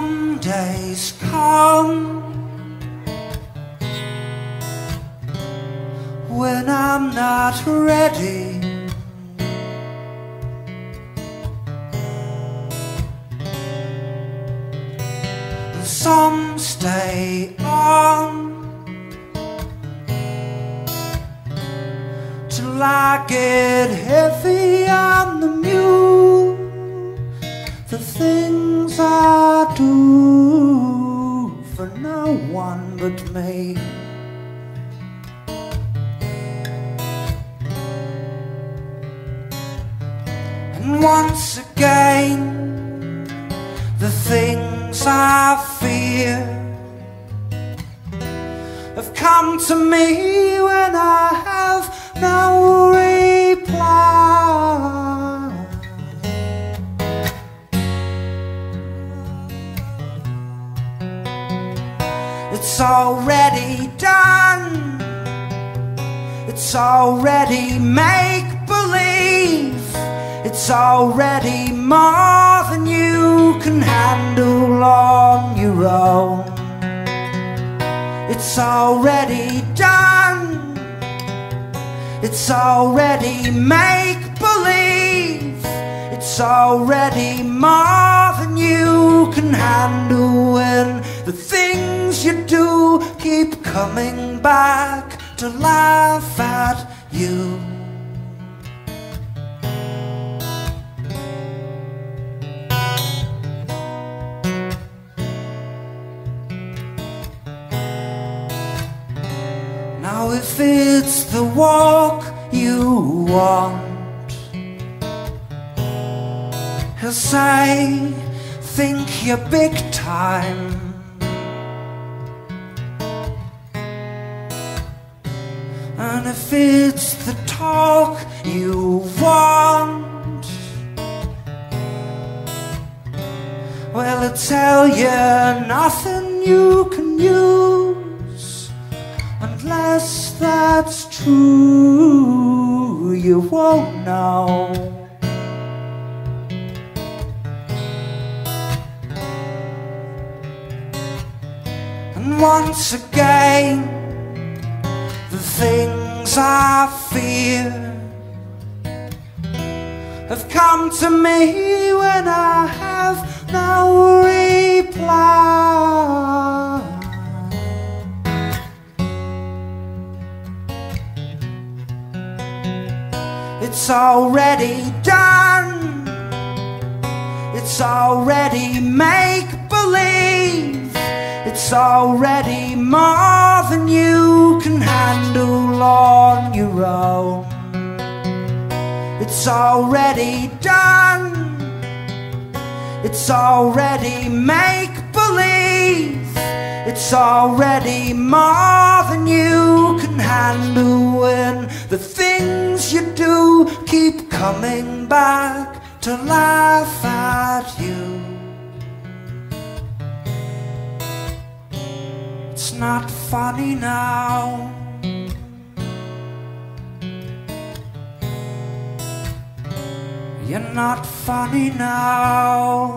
Some days come when I'm not ready. Some stay on till I get heavy on the mule. The things I do for no one but me. And once again, the things I fear have come to me when I have no It's already done. It's already make believe. It's already more than you can handle on your own. It's already done. It's already make believe. It's already more than you can handle the things you do keep coming back to laugh at you. Now, if it's the walk you want, as I think you're big time. And if it's the talk you want, well, I tell you nothing you can use unless that's true. You won't know. And once again, things I fear have come to me when I have no reply. It's already done. It's already make believe. It's already more than you can handle on your own. It's already done. It's already make believe. It's already more than you can handle when the things you do keep coming back to laugh at you. It's not funny now. You're not funny now.